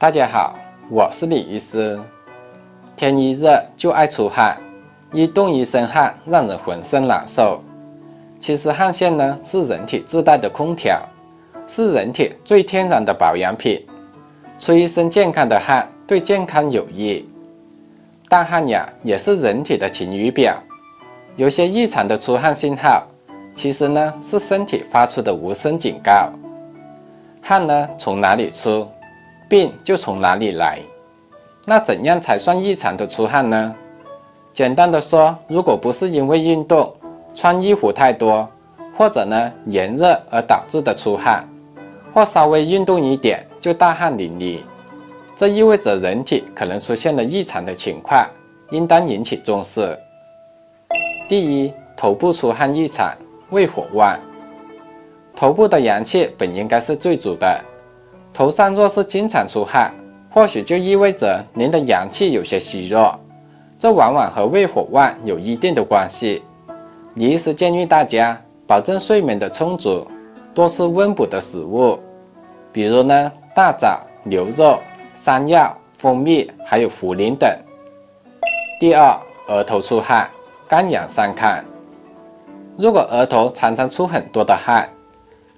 大家好，我是李医师。天一热就爱出汗，一动一身汗让人浑身难受。其实汗腺呢是人体自带的空调，是人体最天然的保养品。出一身健康的汗对健康有益。大汗呀也是人体的晴雨表，有些异常的出汗信号，其实呢是身体发出的无声警告。汗呢从哪里出？病就从哪里来？那怎样才算异常的出汗呢？简单的说，如果不是因为运动、穿衣服太多，或者呢炎热而导致的出汗，或稍微运动一点就大汗淋漓，这意味着人体可能出现了异常的情况，应当引起重视。第一，头部出汗异常，胃火旺。头部的阳气本应该是最足的。头上若是经常出汗，或许就意味着您的阳气有些虚弱，这往往和胃火旺有一定的关系。李医师建议大家保证睡眠的充足，多吃温补的食物，比如呢大枣、牛肉、山药、蜂蜜，还有茯苓等。第二，额头出汗，肝阳上亢。如果额头常常出很多的汗，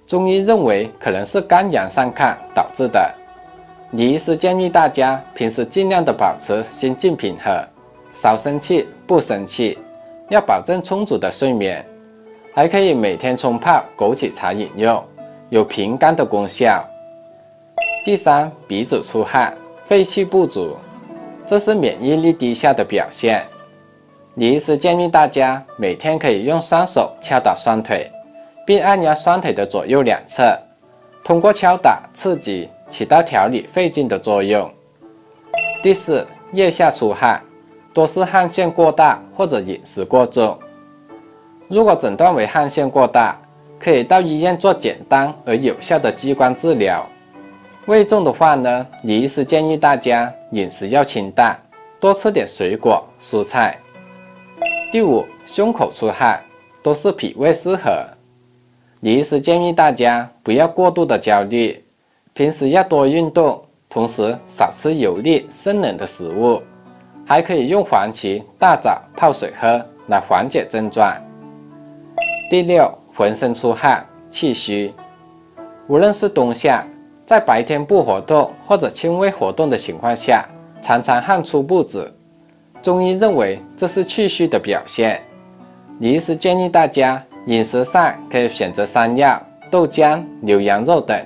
中医认为可能是肝阳上亢导致的。李医师建议大家平时尽量的保持心境平和，少生气不生气，要保证充足的睡眠，还可以每天冲泡枸杞茶饮用，有平肝的功效。第三，鼻子出汗，肺气不足，这是免疫力低下的表现。李医师建议大家每天可以用双手敲打双腿。并按压双腿的左右两侧，通过敲打刺激，起到调理肺经的作用。第四，腋下出汗，多是汗腺过大或者饮食过重。如果诊断为汗腺过大，可以到医院做简单而有效的激光治疗。胃重的话呢，李医师建议大家饮食要清淡，多吃点水果蔬菜。第五，胸口出汗，多是脾胃失和。李医师建议大家不要过度的焦虑，平时要多运动，同时少吃油腻生冷的食物，还可以用黄芪、大枣泡水喝来缓解症状。第六，浑身出汗，气虚。无论是冬夏，在白天不活动或者轻微活动的情况下，常常汗出不止，中医认为这是气虚的表现。李医师建议大家。饮食上可以选择山药、豆浆、牛羊肉等，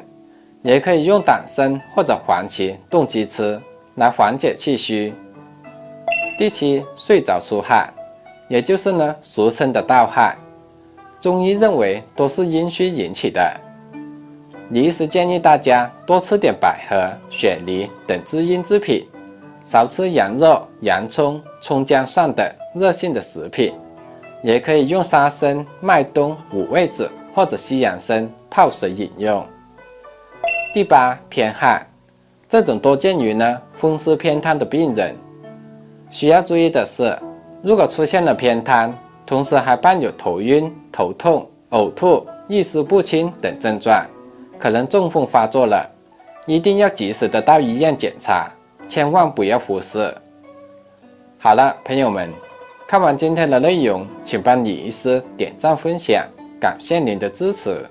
也可以用党参或者黄芪炖鸡吃，来缓解气虚。第七，睡着出汗，也就是呢俗称的盗汗，中医认为都是阴虚引起的。李医师建议大家多吃点百合、雪梨等滋阴之品，少吃羊肉、洋葱、葱姜蒜等热性的食品。也可以用沙参、麦冬、五味子或者西洋参泡水饮用。第八，偏汗，这种多见于呢风湿偏瘫的病人。需要注意的是，如果出现了偏瘫，同时还伴有头晕、头痛、呕吐、意识不清等症状，可能中风发作了，一定要及时的到医院检查，千万不要忽视。好了，朋友们。看完今天的内容，请帮李医师点赞分享，感谢您的支持。